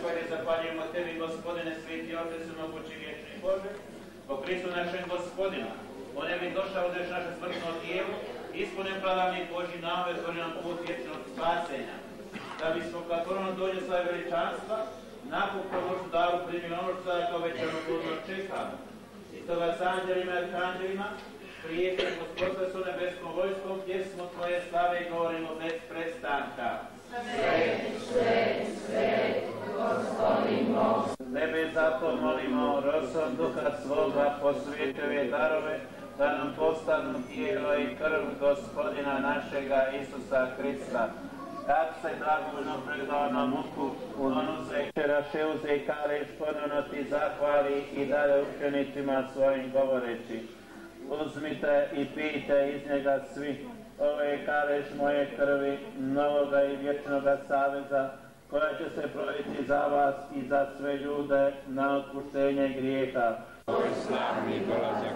svoje zahvaljujemo tebi, gospodine, sveti Otac i mogući vječni Bože, po Kristu našem gospodina. On je bi došao da naše smrtno tijelo, ispunen pravni Boži nave, otvori nam put vječnog spasenja. Da bismo kako ono dođe svoje veličanstva, nakon prvošu daru primili ono što sada kao večerno budno čekamo. I toga s anđelima i arkanđelima, prijete gospodstva su nebeskom vojskom, pjesmo tvoje slave i govorimo bez prestanka. Tebe zato molimo, rosom duha svoga, posvjetuje darove, da nam postanu tijelo i krv gospodina našega Isusa Krista. Kad se dragovoljno predao na muku, onu se večeraše uze i kaleš ponovno ti zahvali i dale učenicima svojim govoreći. Uzmite i pijte iz njega svi, ovo je kaleš moje krvi, novoga i vječnoga saveza, koja će se proliti za vas i za sve ljude na otpuštenje grijeha. Tvoj slavni dolazak.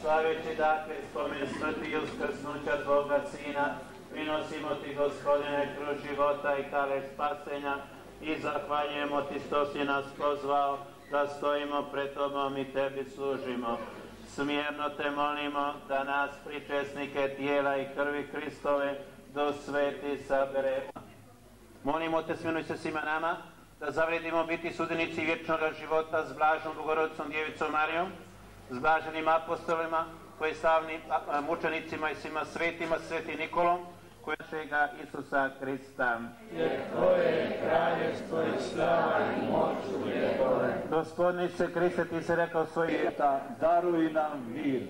Slaveći dakle spomen smrti i uskrsnuća Tvoga Sina, prinosimo Ti gospodine kroz života i kale spasenja i zahvaljujemo Ti što si nas pozvao da stojimo pred Tobom i Tebi služimo. Smjerno Te molimo da nas pričesnike tijela i krvi Kristove do sveti sabere. Molimo Te smiluj se svima nama da zavredimo biti sudenici vječnog života s blažnom Bogorodicom Djevicom Marijom, s blaženim apostolima, koji mučenicima i svima svetima, sveti Nikolom, našega Isusa Krista. Jer Tvoje je kraljevstvo i slava i moć u vjekove. Gospodine se Kriste, ti se rekao svojim Svijeta, daruj nam mir.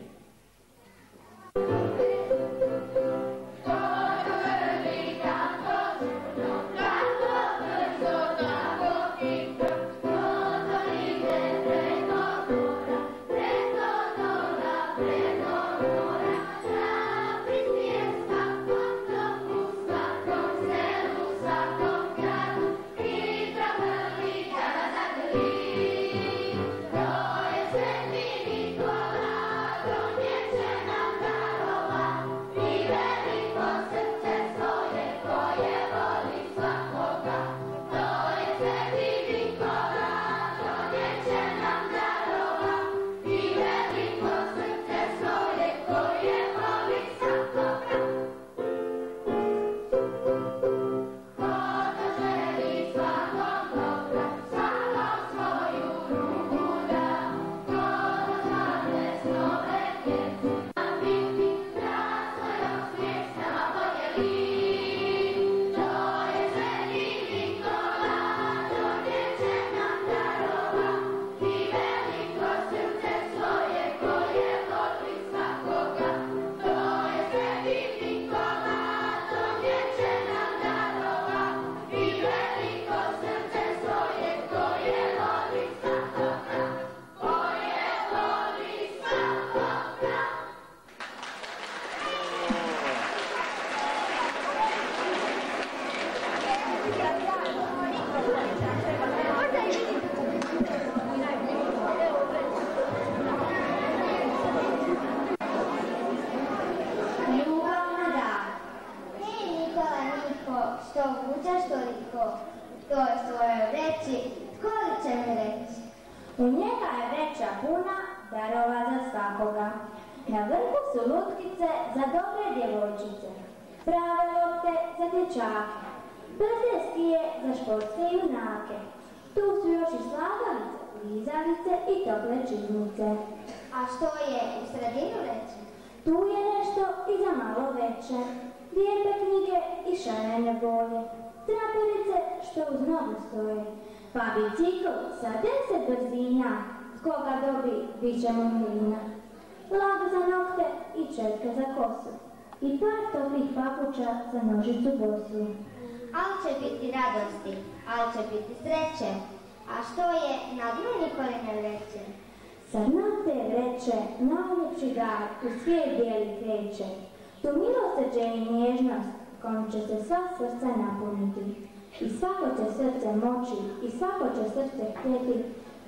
Srce moći i svako će srce htjeti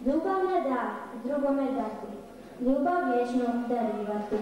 ljubav ne da, drugome dati, ljubav vječnu darivati.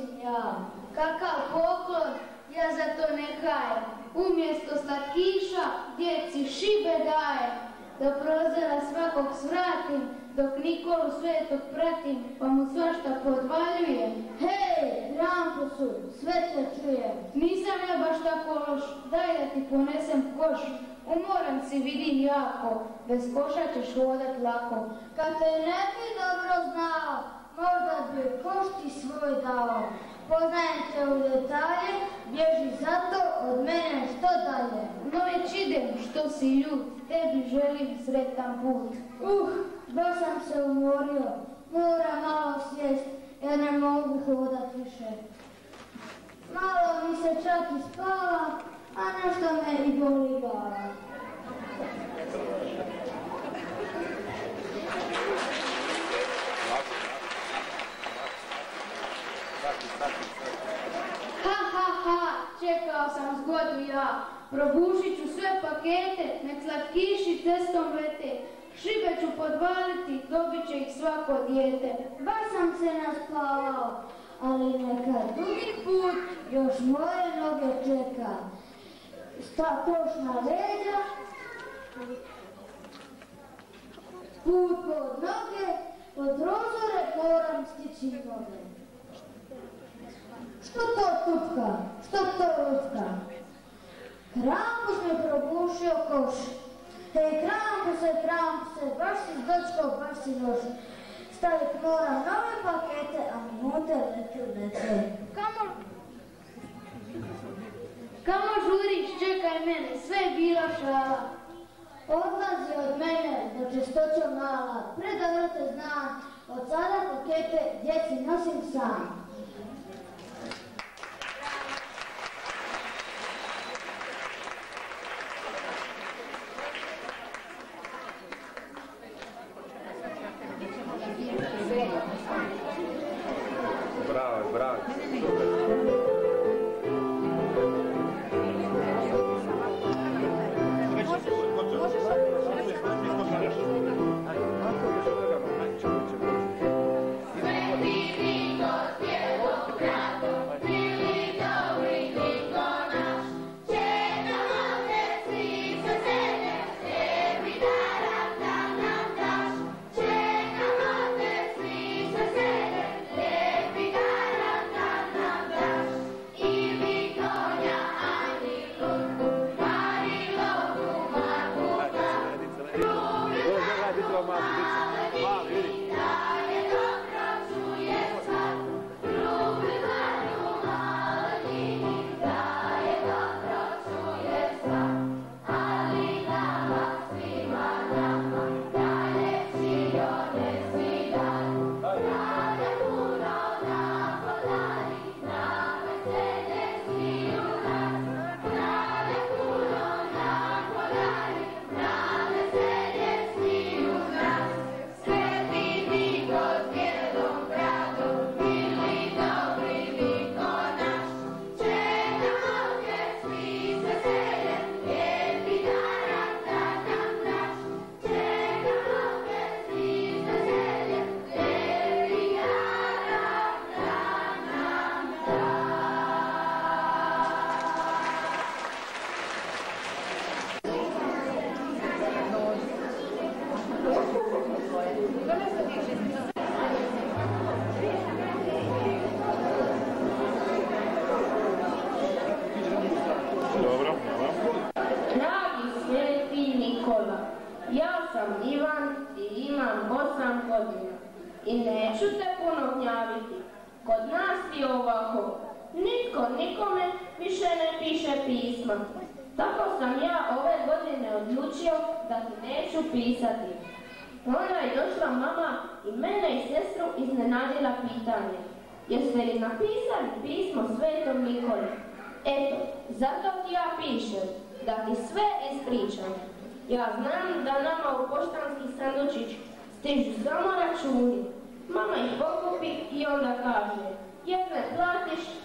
Nosim ja. Kakav poklon, ja za to ne kajem. Umjesto slatkiša, djeci šibe dajem. Do prozora svakog svratim, dok Nikolu svetog pratim, pa mu svašta podvaljujem. Hej, Rampusu, sve te čujem. Nisam ja baš tako loš, daj da ti ponesem koš. Umoran si vidim jako, bez koša ćeš hodat lako. Kad te ne bi dobro znao, možda bi koš ti svoj dao. Poznajem te u detalje, bježi zato od mene što dalje. No već idem, što si ljud, tebi želim sretan put. Uh, baš sam se umorio, moram malo sjest, ja ne mogu hodat više. Malo mi se čak i spava, a nešto me i boli glava. Ha, čekao sam zgodu ja. Probušit ću sve pakete, nek slatkiši cestom lete. Šibe ću podvaliti, dobit će ih svako dijete. Baš sam se naspavao, ali neka drugi put još moje noge čeka. Sta košna leđa, put pod noge, pod prozore moram stići noge. Što to tutka? Što to lutka? Krampus me probušio koš. Hej, krampuse, krampuse, baš si zdočkao, baš si loš. Stavit moram nove pakete, a minute letu lete. Kamo... Kamo žuriš, čekaj mene, sve je bila šala. Odlazi od mene do čestoća mala, predavno te znam, od sada pakete djeci nosim sam.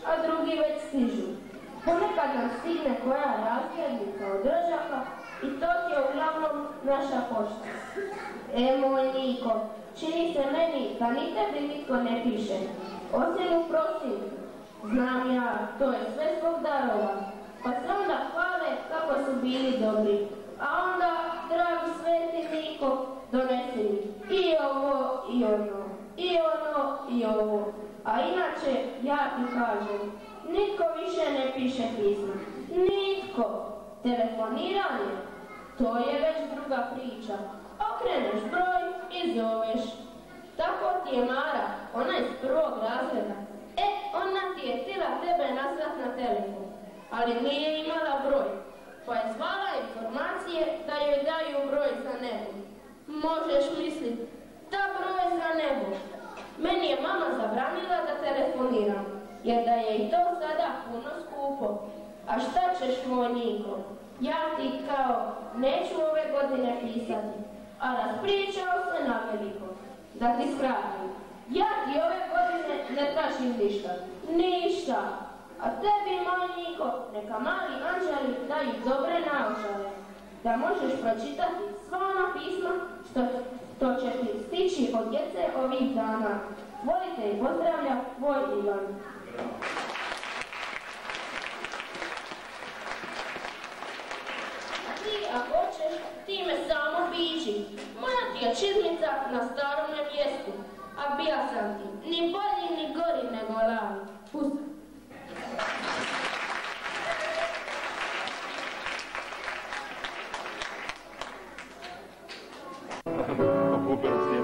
A drugi već stižu. Ponekad nam stigne koja razglednica od držaka i to ti je uglavnom naša pošta. E moj Niko, čini se meni da ni tebi nitko ne piše. Osim u prosincu. Znam ja, to je sve zbog darova. Pa se onda hvale kako su bili dobri. A onda, dragi sveti Niko, donesi mi i ovo i ono, i ono i ovo. A inače, ja ti kažem, nitko više ne piše pisma. Nitko. Telefoniranje, to je već druga priča. Okreneš broj i zoveš. Tako ti je Mara, ona iz prvog razreda. E, ona ti je htjela tebe nazvat na telefon, ali nije imala broj. Pa je zvala informacije da joj daju broj za nebo. Možeš misliti, da broj za nebo. Meni je mama zabranila da telefoniram, jer da je i to sada puno skupo. A šta ćeš moj Niko? Ja ti kao neću ove godine pisati, a raspričao se na veliko. Da ti skratim, ja ti ove godine ne tražim ništa, ništa. A tebi, moj Niko, neka mali anđeli daju dobre naočare, da možeš pročitati sva ona pisma što, što će ti stići od djece ovih dana. Volite i pozdravlja, tvoj Ivan. ti ako hoćeš, ti me samo piši. Moja ti je čizmica na starome mjestu, a bija sam ti ni bolji ni gori nego lavi. Pusti. 啊，不客气。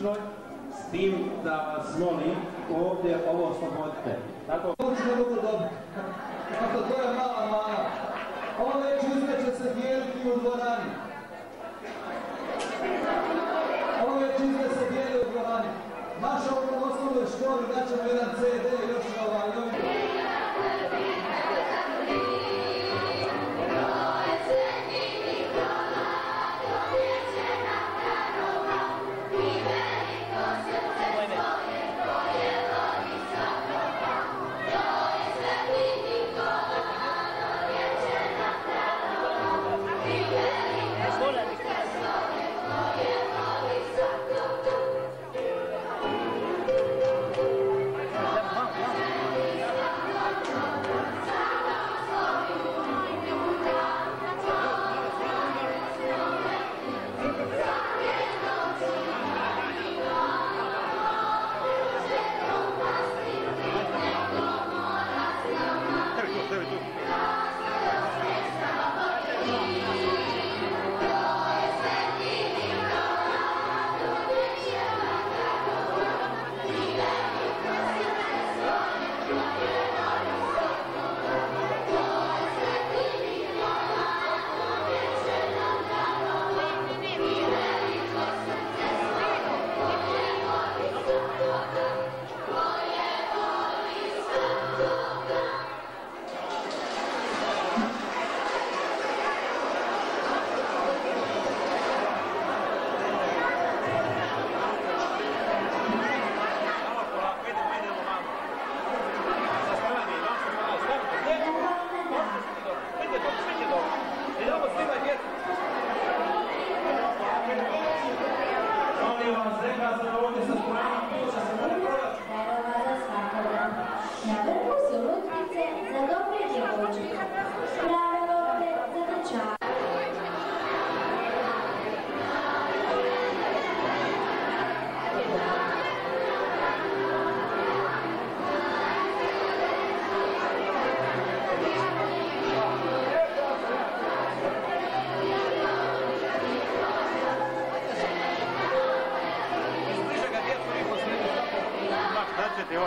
Tonight,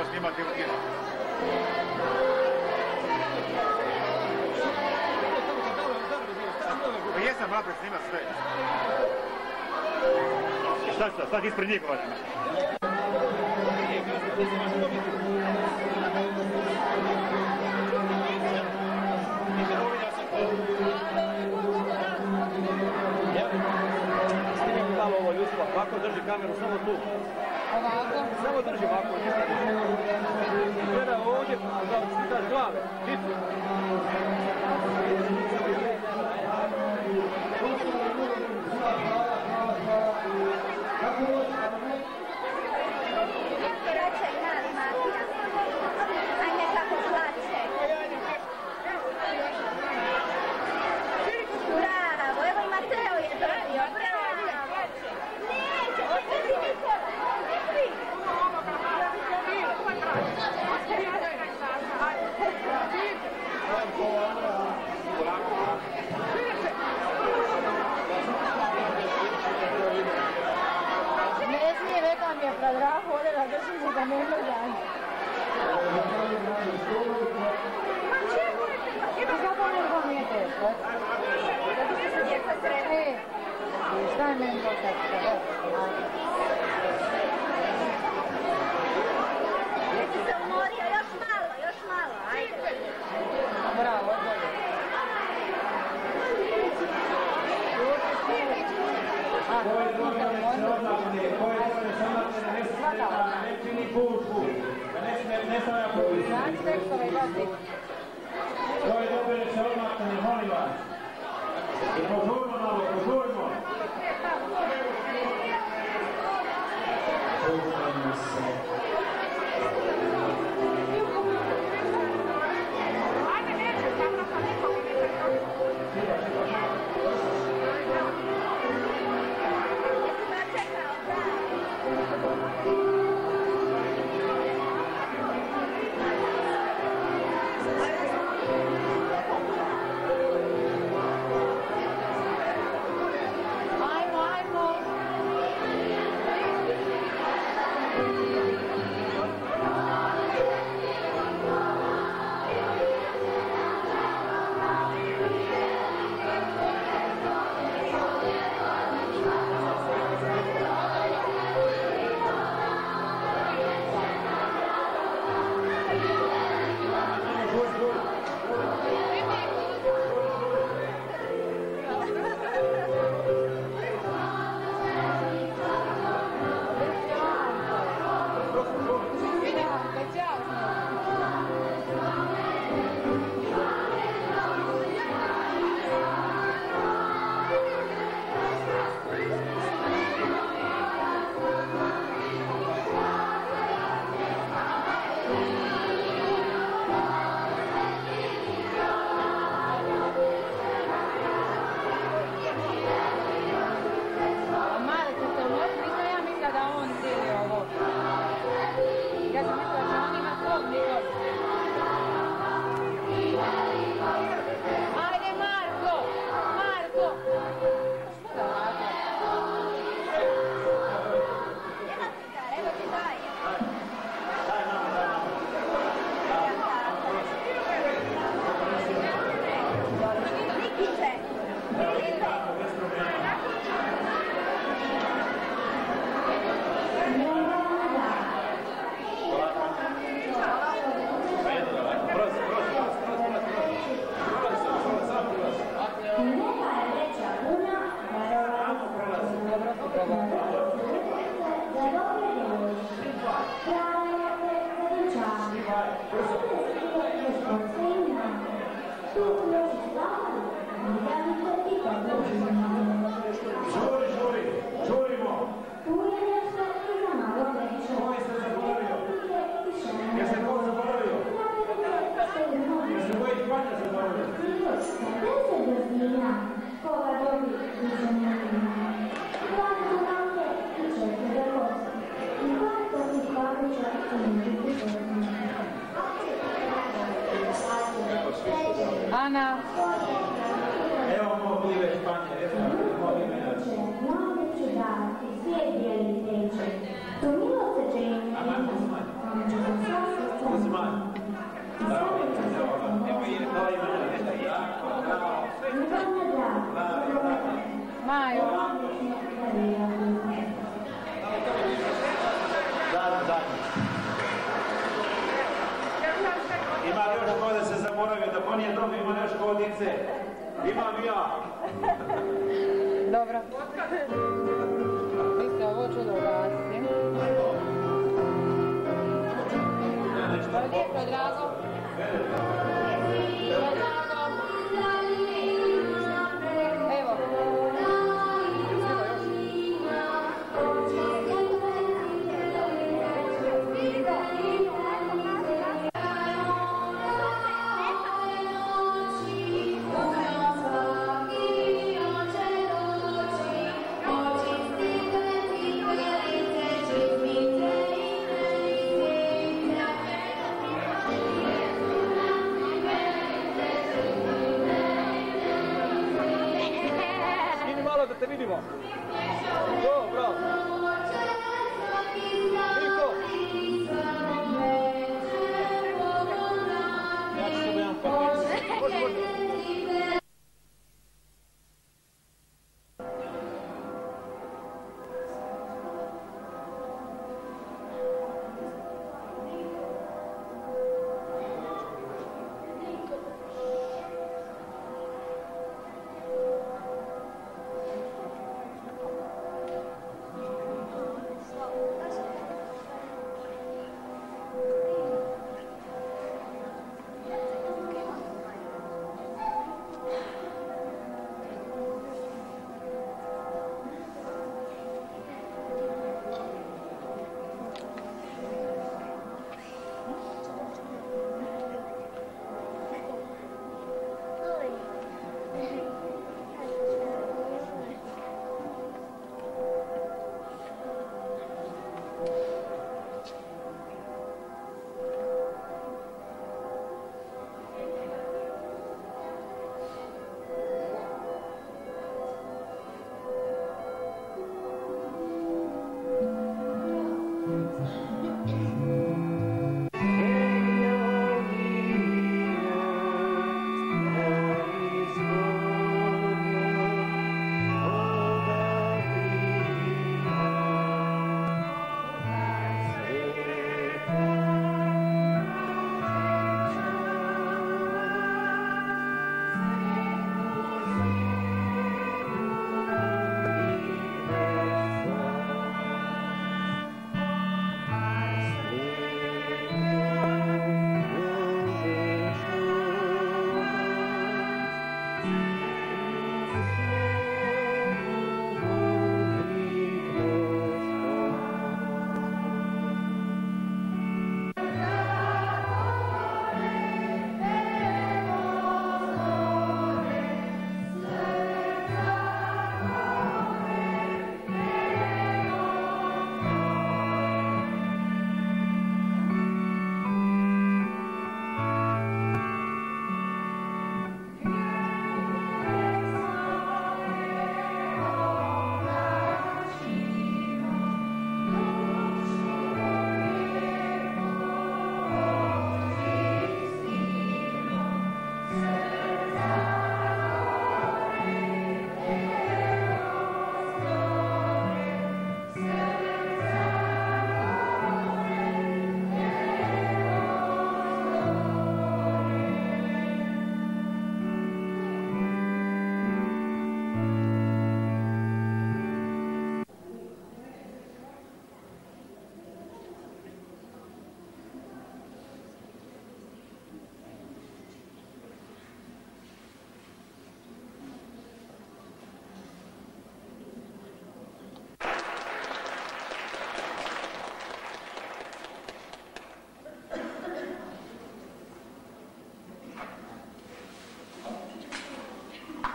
malo s njima dirigira. Pa jesam napred s sve. Šta šta, sad ispred njih. Kako drži kameru, samo tu. Ovako? Samo drži ovako. Gleda ovdje, da glave. Vidite.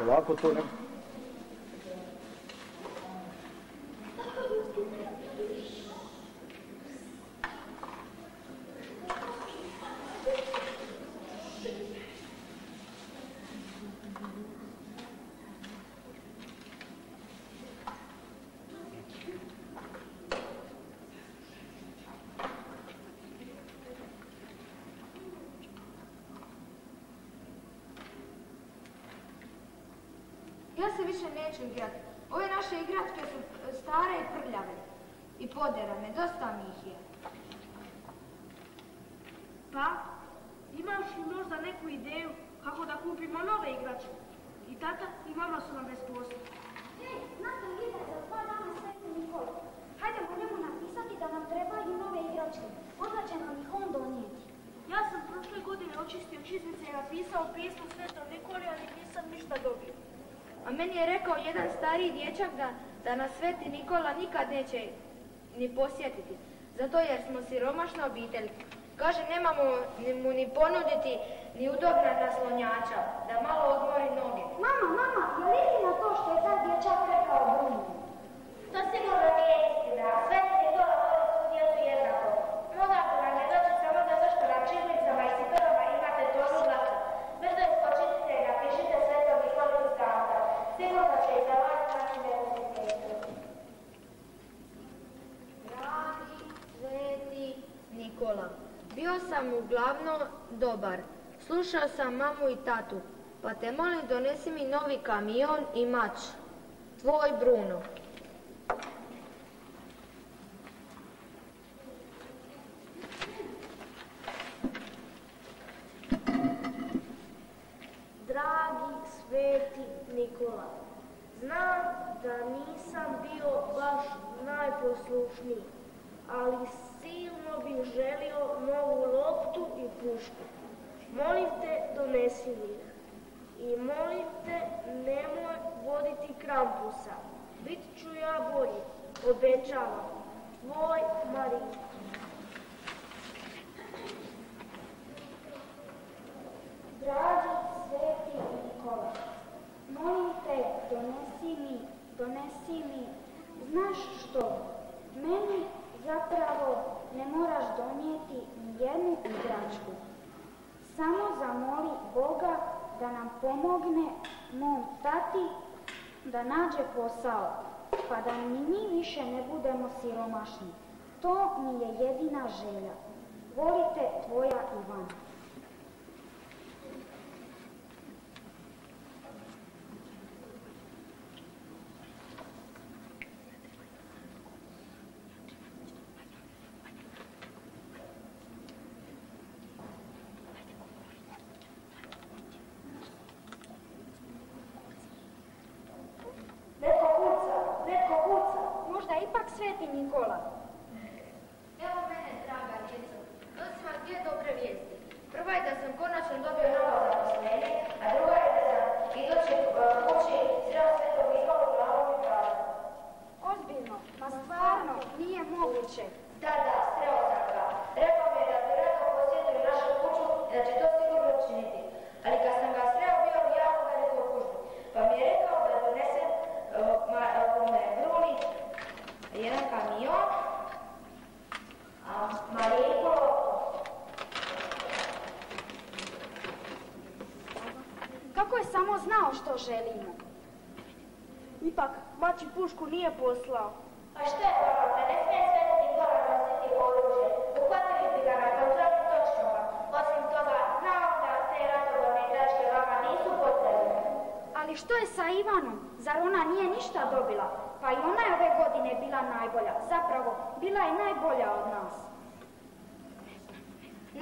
Ovako to ne... Ja se više neću igrati. Ove naše igračke su stare i prljave. I poderane, dosta mi ih je. Pa, imaš li možda neku ideju kako da kupimo nove igračke? I tata i mama su nam raspostili. Ej, Natan ide za dva dana Sveti Nikola. Hajdemo njemu napisati da nam trebaju nove igračke. Onda će nam ih on donijeti. Ja sam prošle godine očistio čizmice i napisao pismo Svetom Nikoli, ali nisam ništa dobio. A meni je rekao jedan stariji dječak da, da nas Sveti Nikola nikad neće ni posjetiti. Zato jer smo siromašna obitelj. Kaže, nemamo ni mu ni ponuditi ni udobna naslonjača, da malo odmori noge. Mama, mama, je li istina to što je taj dječak rekao Bruni? To sigurno nije istina. Sveti Nikola voli svu djecu jednako. Mogao nam je doći samo zato što na čizmicama i cipelama imate tonu dlaku. Brzo iskočite i napišite Svetom Nikoli uz vrata. Sigurno će i za vas naći neku svijetu. Dragi Sveti Nikola, bio sam uglavnom dobar. Slušao sam mamu i tatu, pa te molim donesi mi novi kamion i mač. Tvoj Bruno. Dragi sveti Nikola, znam da nisam bio baš najposlušniji, ali silno bih želio novu loptu i pušku. Molim te, donesi mi ih. I molim te, nemoj voditi krampusa. Bit ću ja bolji, obećavam. Tvoj Marin. Dragi Sveti Nikola, molim te, donesi mi, donesi mi, znaš što, meni zapravo ne moraš donijeti ni jednu igračku. Samo zamoli Boga da nam pomogne mom tati da nađe posao, pa da ni mi više ne budemo siromašni. To mi je jedina želja. Volite tvoja Ivana. Neko kuca, neko kuca. Možda ipak Sveti Nikola. Evo mene, draga djeco, nosim vam dvije dobre vijesti. Prva je da sam konačno dobio novo zaposlenje, a druga je da sam idući uh, kući sreo Svetog Nikolu glavom i bravom. Ozbiljno, ma stvarno, nije moguće. Da, da, sreo sam ga. Rekao mi je da bi rado posjetio našu kuću i da će to sigurno učiniti. Ali kad sam ga sreo, bio u jako velikoj gužbi. Pa mi je rekao da donesem uh, ma, ovome Bruni jedan kamion, a Marijku loptu. Kako je samo znao što želimo? Ipak, mači pušku nije poslao. A što je problem? Ne smije Sveti Nikola nositi oružje. Uhvatili bi ga na kontrolnim točkama. Osim toga, znao da te ratoborne igračke vama nisu potrebne. Ali što je sa Ivanom? Zar ona nije ništa dobila? Pa i ona je ove godine bila najbolja. Zapravo, bila je najbolja od nas.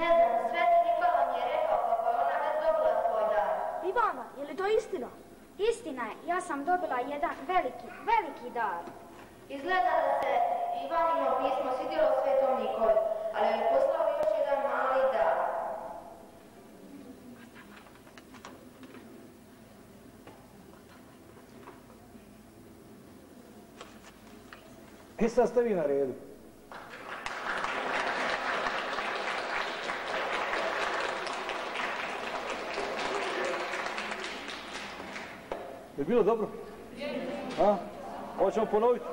Ne znam, Sveti Nikola mi je rekao kako je ona već dobila svoj dar. Ivana, je li to istina? Istina je, ja sam dobila jedan veliki, dar. Izgleda da se Ivanino pismo svidjelo Svetom Nikoli, ali je poslao još jedan mali dar. E sad ste vi na redu. bilo dobro? A? Hoćemo ponoviti?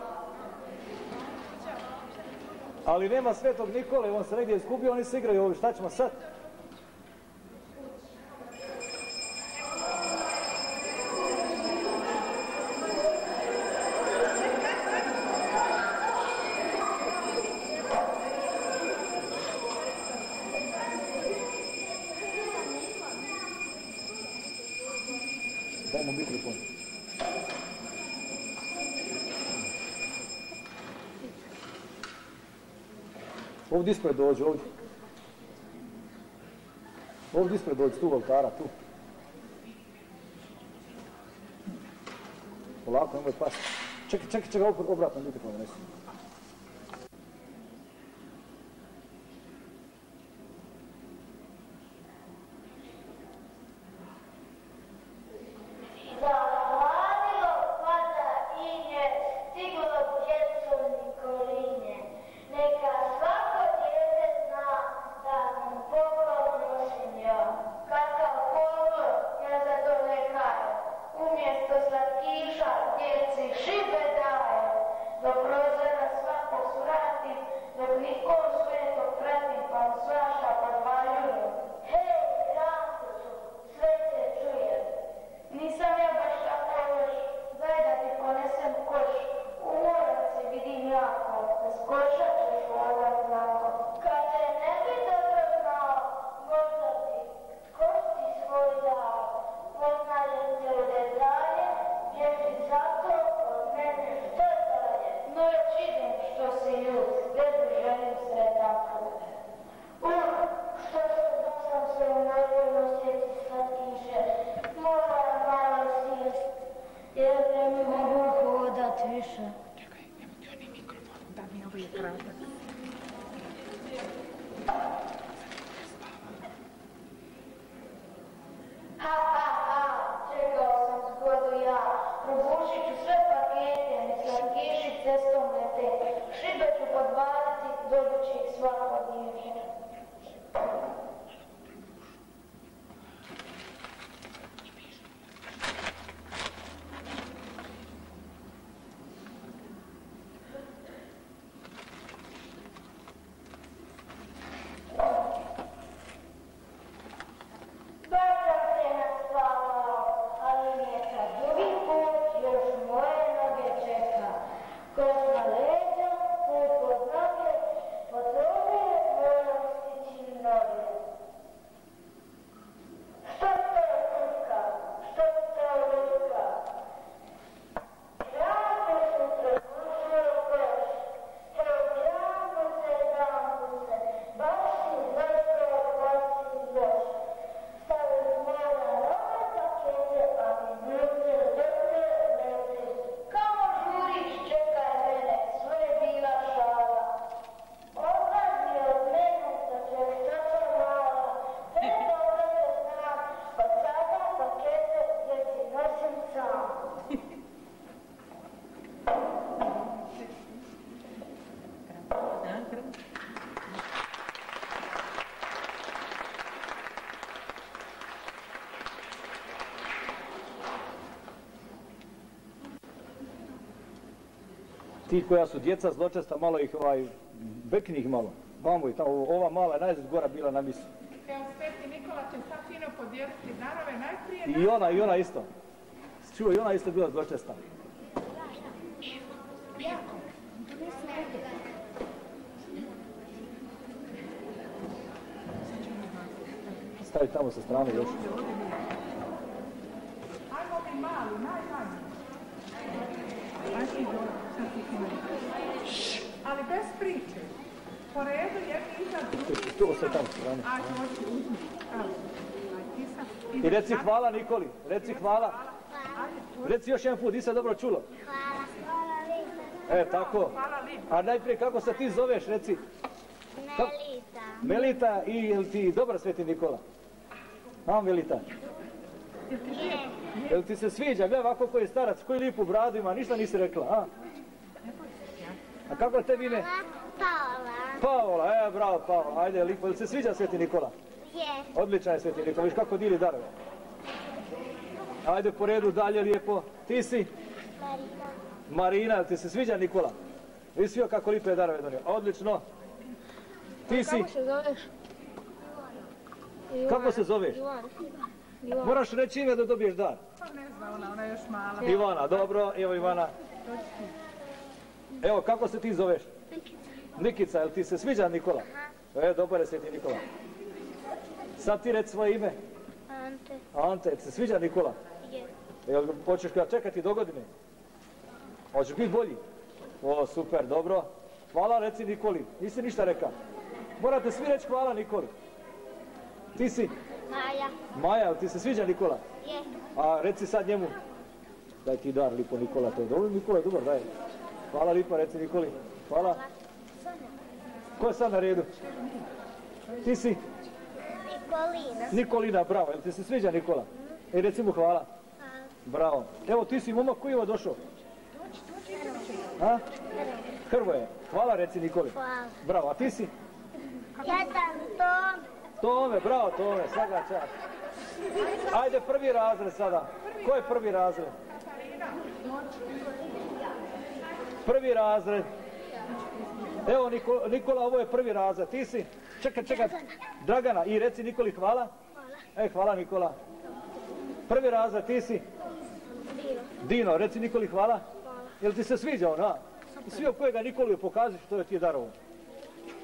Ali nema svetog Nikole, on se negdje izgubio, oni se igraju ovi, šta ćemo sad? Ovdje ispred dođe, ovdje. Ovdje ispred dođe, tu oltara, tu. Polako, nemoj pasti. Čekaj, čekaj, čekaj, obratno mikrofon nesi. Zahvalilo Ti koja su djeca zločesta, malo ih ovaj, bekni ih malo. Vamo i tamo, ova mala je najzad gora bila na misu. Evo, Sveti Nikola će sad fino podijeliti darove najprije. I ona, i ona isto. Čuo, i ona isto bila zločesta. Stavi tamo sa strane još. Ajmo mi mali, najmanji. Aj ti dobro, sad ti fino. Ali bez priče. Po redu, jedni iza drugi. To sve tamo sa strane. Uzmi. Sad. I reci hvala Nikoli, reci hvala. Reci još jedan put, nisam dobro čulo. E, tako. A najprije kako se ti zoveš, reci. Melita. Melita i jel ti dobar Sveti Nikola? A, Melita? Jel ti se sviđa? Gledaj ovako koji je starac, koji lipu bradu ima, ništa nisi rekla, a? A kako je tebi ime? Paola. Paola, e, bravo Paola, ajde, lipo, jel se sviđa Sveti Nikola? Je. Odličan je Sveti Nikola, viš kako dili darove. Ajde po redu dalje lijepo. Ti si? Marina. Marina, jel ti se sviđa Nikola? Vidi svio kako lipe darove donio. Odlično. Ti si? Kako se zoveš? Kako se zoveš? Ivan. Moraš reći ime da dobiješ dar. Pa ne zna ona, ona je još mala. Ivana, dobro, evo Ivana. Evo, kako se ti zoveš? Nikica, jel ti se sviđa Nikola? E, dobar je se ti Nikola. Sad ti reci svoje ime. Ante. Ante, jel ti se sviđa Nikola? Je. Jel počeš ga čekati do godine? Hoćeš biti bolji? O, super, dobro. Hvala reci Nikoli, nisi ništa rekao. Morate svi reći hvala Nikoli. Ti si? Maja. Maja, jel ti se sviđa Nikola? Je. A reci sad njemu. Daj ti dar lipo Nikola, to je dobro. Nikola dobar, daj. Hvala lipa, reci Nikoli. Hvala. Ko je sad na redu? Ti si? Nikolina. Nikolina, bravo. Jel ti se sviđa Nikola? E, reci mu hvala. Bravo. Evo, ti si momak koji je ovo došao? A? Hrvoje. Hvala reci Nikoli. Hvala. Bravo, a ti si? Ja sam Tom. Tome, bravo Tome, svaka čast. Ajde prvi razred sada. Ko je prvi razred? Prvi razred. Evo Niko- Nikola, ovo je prvi razred. Ti si? Čekaj, čekaj. Dragana. I reci Nikoli hvala. E, hvala Nikola. Prvi razred, ti si? Dino, reci Nikoli hvala. Jel ti se sviđa on, a? Svi o kojega Nikoli pokaži što je ti darovo.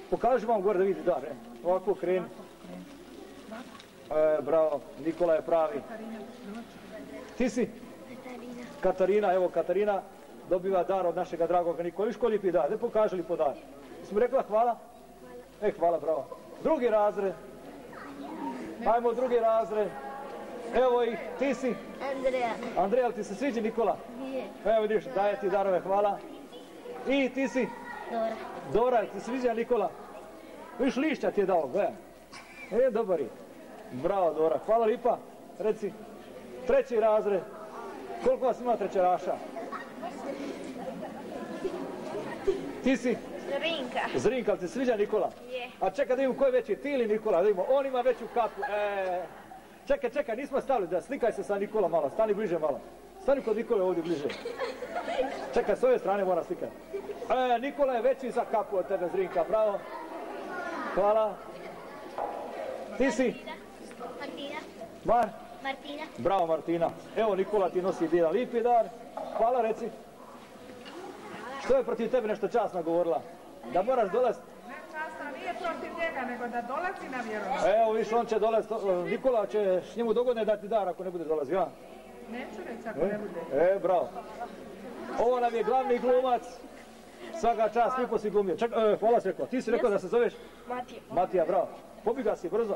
Pokaži vam gore da vidi dar, e. Ovako kreni. E, bravo, Nikola je pravi. Ti si? Katarina, evo Katarina dobiva dar od našega dragog Nikola. Viš ko lijepi dar, ne pokaži li po dar. Smo rekla hvala? E, hvala, bravo. Drugi razred. Ajmo drugi razred. Evo ih, ti si? Andreja. Andreja, ti se sviđa Nikola? Je. Evo vidiš, daje ti darove, hvala. I ti si? Dora. Dora, ti se sviđa Nikola? Viš lišća ti je dao, gledaj. E, dobar je. Bravo Dora, hvala lipa. Reci, treći razred. Koliko vas ima trećeraša? Ti si? Rinka. Zrinka, jel ti sviđa Nikola? Je. A čekaj da vidimo ko je veći, ti ili Nikola, da vidimo. On ima veću kapu. E, čekaj, čekaj, nismo stali, da slikaj se sa Nikola malo, stani bliže malo. Stani kod Nikole ovdje bliže. Čekaj, s ove strane mora slikati. E, Nikola je veći za kapu od tebe, Zrinka, bravo. Hvala. Ti si? Martina. Mar? Martina. Bravo Martina. Evo Nikola ti nosi jedan lipi dar. Hvala reci. Što je protiv tebe nešto časno govorila? Da moraš dolaziti. Ne časta nije protiv njega, nego da dolazi na vjerovanje. Evo viš, on će dolaziti. Nikola će s njemu dogodne dati dar ako ne bude dolazio. Ja? Neću reći ako ne bude. E, bravo. Ovo nam je glavni glumac. Svaka čast, lipo si glumio. Ček, e, hvala se rekao. Ti si rekao da se zoveš? Matija. Matija, bravo. Pobiga si brzo.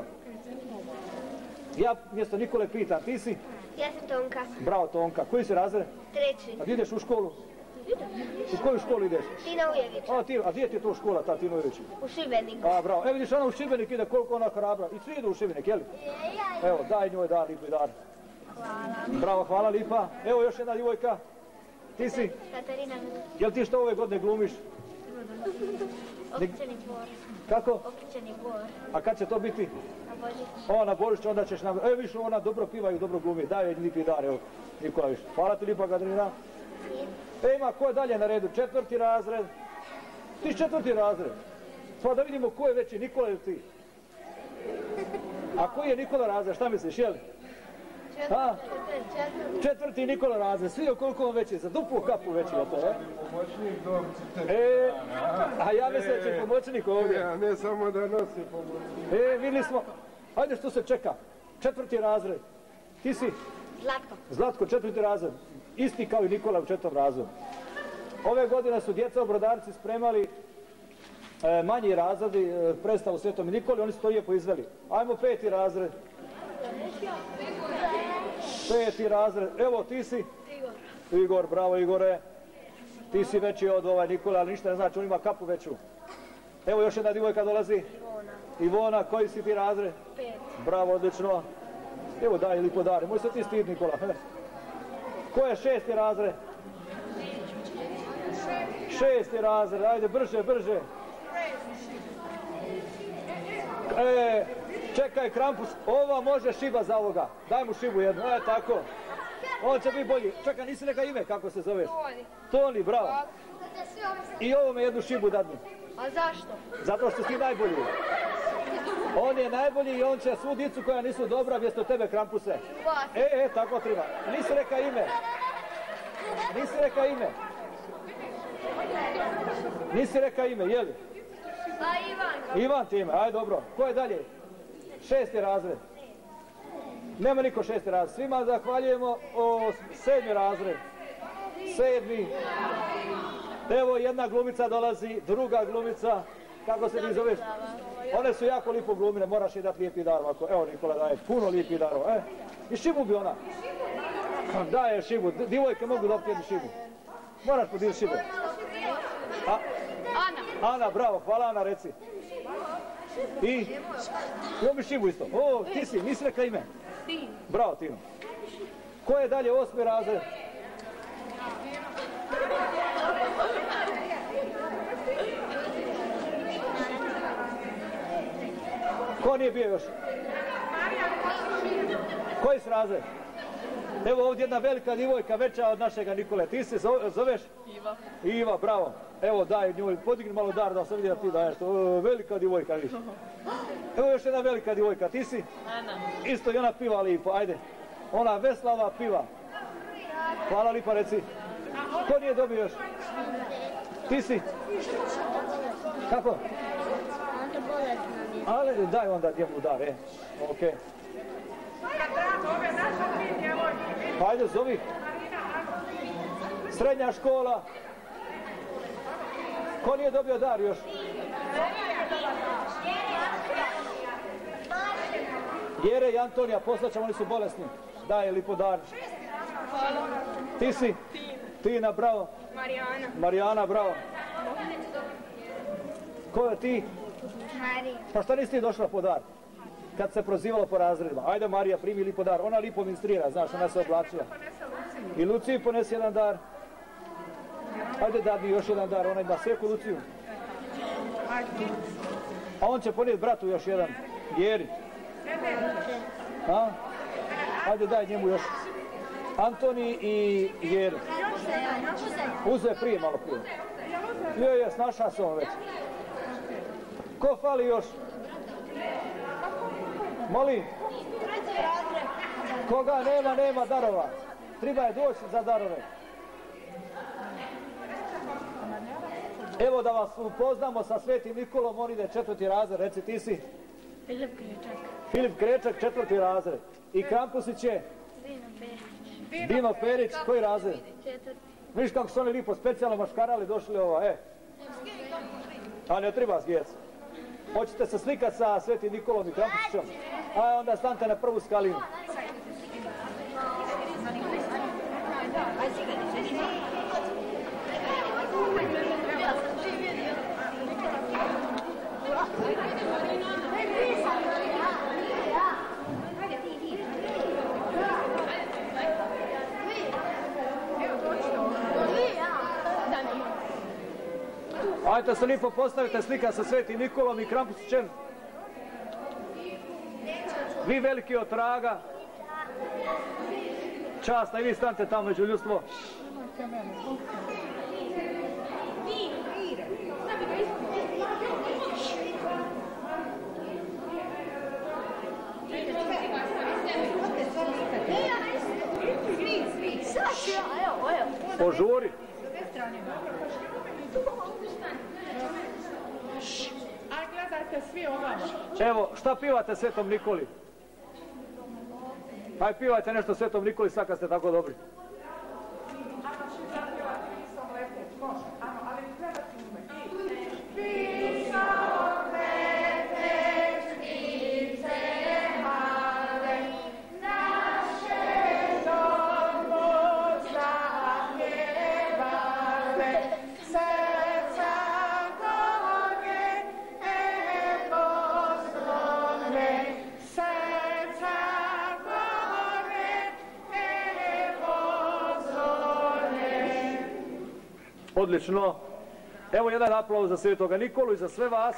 Ja mjesto Nikole pitam, ti si? Ja sam Tonka. Bravo Tonka. Koji si razred? Treći. A gdje ideš u školu? U koju školu ideš? Tina Ujević. A, ti, a gdje ti je to škola, ta Tino Ilić? U Šibeniku. A, bravo. E, vidiš, ona u Šibenik ide, koliko ona hrabra. I svi idu u Šibenik, jel? Evo, daj njoj dar, lipi dar. Hvala. Bravo, hvala lipa. Evo još jedna djevojka. Ti si? Katarina. Jel ti što ove godine glumiš? Okićeni dvor. Kako? Okićeni dvor. A kad će to biti? Na Božić. O, na Božić, onda ćeš nam... E, viš, ona dobro piva i dobro glumi. Daj joj lipi dar, evo. Nikola, viš. Hvala ti lipa, Katarina. E, ima, ko je dalje na redu? Četvrti razred. Ti četvrti razred. Pa da vidimo ko je veći, Nikola ili ti? A koji je Nikola razred, šta misliš, jel? A? Četvrti Nikola razred, svi o koliko on veći, za duplu kapu veći je to, e? Pomoćnik dobiti E, a ja mislim da će pomoćnik ovdje. Ja, ne samo da nosi pomoćnik. E, vidjeli smo. Ajde što se čeka. Četvrti razred. Ti si? Zlatko. Zlatko, četvrti razred. Isti kao i Nikola u četvrtom razredu. Ove godine su djeca u Brodarci spremali e, manji razredi, e, predstavu Svetom Nikoli, oni su to lijepo izveli. Ajmo peti razred. Peti razred. Evo, ti si? Igor. Igor, bravo Igore. Ti si veći od ovaj Nikola, ali ništa ne znači, on ima kapu veću. Evo još jedna djevojka dolazi. Ivona, koji si ti razred? Pet. Bravo, odlično. Evo daj lipo dare. Moj se ti stid, Nikola. Ko je šesti razred? Šesti razred, ajde brže, brže. E, čekaj Krampus, ova može šiba za ovoga. Daj mu šibu jednu, e tako. On će biti bolji. Čekaj, nisi neka ime, kako se zoveš? Toni. Toni, bravo. I ovome jednu šibu dadni. A zašto? Zato što si ti najbolji. On je najbolji i on će svu dicu koja nisu dobra mjesto tebe krampuse. E, e, tako treba. Nisi reka ime. Nisi reka ime. Nisi reka ime, jeli? Pa Ivanka. Ivan ti ime, aj dobro. Ko je dalje? Šesti razred. Nema niko šesti razred. Svima zahvaljujemo o sedmi razred. Sedmi. Evo jedna glumica dolazi, druga glumica. Kako se ti zoveš? One su jako lipo glumine, moraš je dati lijepi dar ovako. Evo Nikola daje puno lijepi darova. E, i šibu bi ona. Daje šibu, divojke mogu dobiti jednu šibu. Moraš podijeliti šibe. A, Ana. Ana, bravo, hvala Ana, reci. I? Imamo šibu isto. O, ti si, nisi reka ime. Bravo, Tino. Ko je dalje osmi razred? Ko nije bio još? Koji si razred? Evo ovdje jedna velika divojka, veća od našega Nikole. Ti se zo- zoveš? Iva. Iva, bravo. Evo daj njoj, podigni malo dar da sam vidio da ti daješ. Velika divojka, viš. Evo još jedna velika divojka, ti si? Ana. Isto i ona piva lipo, ajde. Ona Veslava piva. Hvala lipa, reci. Ko nije dobio još? Ti si? Kako? Ali daj onda njemu dar, e. Okej. Drago, ove naše tri djevojke. Pa ajde, zovi. Srednja škola. Ko nije dobio dar još? Jere i Antonija, poslaćemo, oni su bolesni. Daj lipo dar. Ti si? Tina, bravo. Marijana. Marijana, bravo. Ko je ti? Marija. Pa šta nisi ti došla po dar? Kad se prozivalo po razredima. Ajde Marija, primi lipo dar. Ona lipo ministrira, znaš, ona se oblačila. I Luciji ponesi jedan dar. Ajde dadni još jedan dar, ona ima seku Luciju. A on će ponijeti bratu još jedan. Jeri. A? Ajde daj njemu još. Antoni i Jeri. Uze je prije, malo prije. Je, je, snaša se on već. Ko fali još? Molim? Koga nema, nema darova. Treba je doći za darove. Evo da vas upoznamo sa Svetim Nikolom, on ide četvrti razred, reci ti si. Filip Kričak. Filip Krečak, četvrti razred. I Krampusić je Dino Perić. Dino Perić, koji razred? Četvrti. Viš kako su oni lipo specijalno maškarali došli ova, e. A ne treba zgijec. Hoćete se slikat sa Svetim Nikolom i Krampusićem? A onda stanite na prvu skalinu. Ajde se lipo postavite slika sa Svetim Nikolom i Krampusićem. Vi veliki od traga. Časno i vi stanite tamo među ljudstvo. Požuri. Gledajte svi ovamo. Evo, šta pivate Svetom Nikoli? Aj, pivajte nešto Svetom Nikoli sad kad ste tako dobri. Odlično. Evo jedan aplauz za Svetoga Nikolu i za sve vas.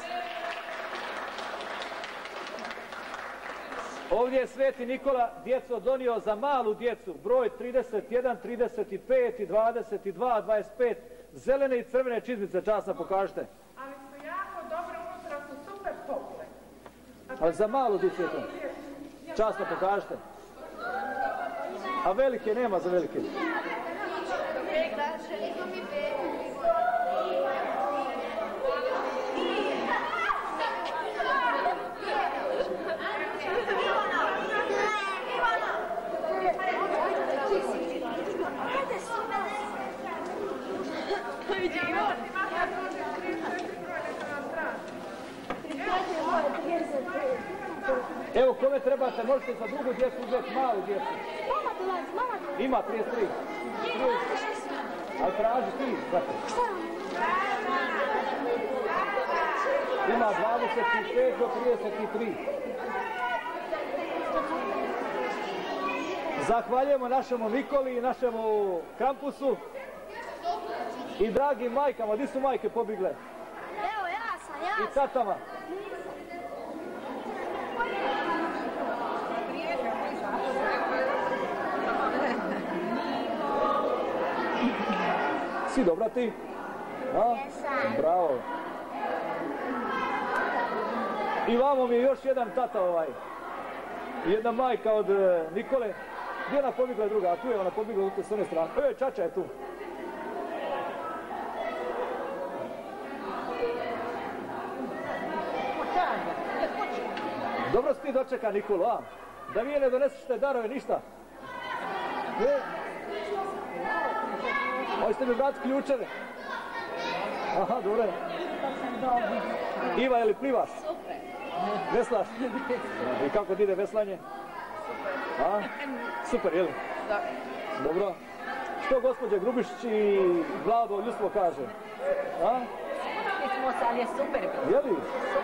Ovdje je Sveti Nikola djeco donio za malu djecu broj 31, 35 i 22, 25 zelene i crvene čizmice časno pokažite. Ali su jako dobre, unutra su super tople. Ali za malu djecu je to. Časno pokažite. A velike nema za velike. Evo kome trebate, možete za drugu djecu uzeti malu djecu. Mama dolazi, mama dolazi. Ima 33. 30. Ali traži ti, zato. Ima 25 do 33. Zahvaljujemo našemu Nikoli i našemu kampusu i dragim majkama. Gdje su majke pobigle? Evo, ja sam, ja I tatama. Si dobra ti? A? Bravo. I vamo mi je još jedan tata ovaj. Jedna majka od e, Nikole. Gdje je ona pobjegla druga? A tu je ona pobjegla s one strane. E, čača je tu. Dobro si ti dočeka Nikolu, a? Da vi je ne doneseš te darove ništa. E? Hoćete mi vratiti ključeve? Aha, dobro je. Iva, je li plivaš? Super. Veslaš? I kako ti ide veslanje? A? Super, je li? Da. Dobro. Što gospođe Grubišić i Vlado ljudstvo kaže? A? smo se, ali je super bilo. Je li?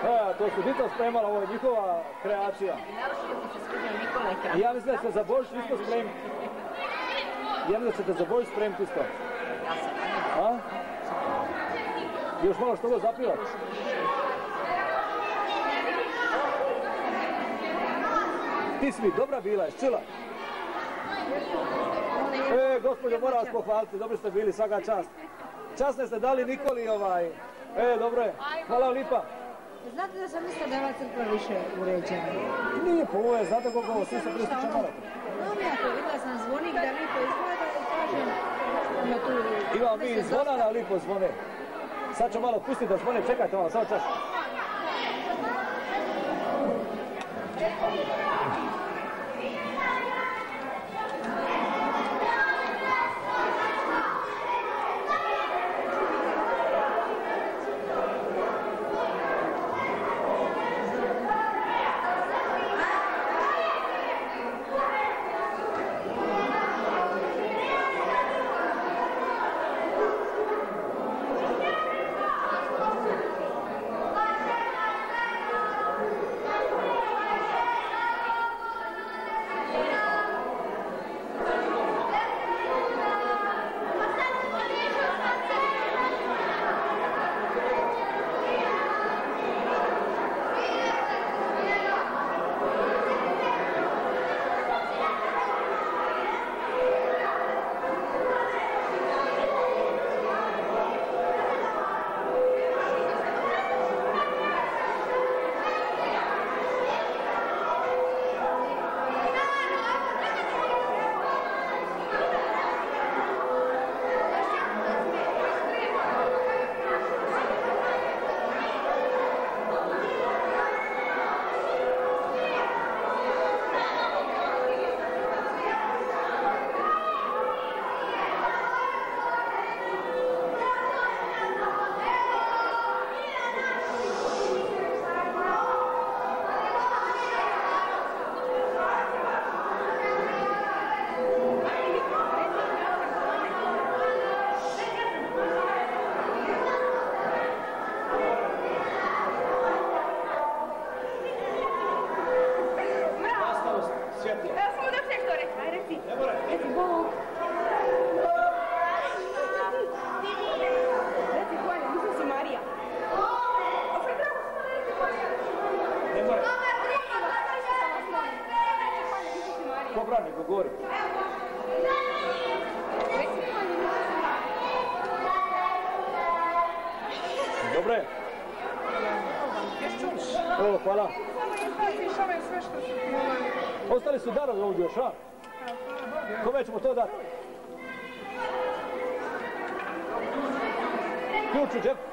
E, to su dito spremala, ovo je njihova kreacija. I se ja mislim da ćete za Božić isto spremiti. Ja mislim da ćete za Božić spremiti isto. A? Još malo što god zapivat? Ti si mi dobra bila, jesi čula? E, gospođo, moram vas pohvaliti, dobro ste bili, svaka čast. Časne ste dali Nikoli ovaj. E, dobro je. Hvala vam lipa. Znate da sam mislila da je ova crkva više uređena? Nije po ovo je, znate koliko ovo svi se čamarate. No mi ako vidjela sam zvonik da lipo izgleda i kažem ima tu... Imamo mi zvona na lipo zvone. Sad ću malo pustiti da zvone, čekajte malo, samo što su ti ovaj... Ostali su darovi ovdje još, a? Kome ćemo to dati? Ključ u džep.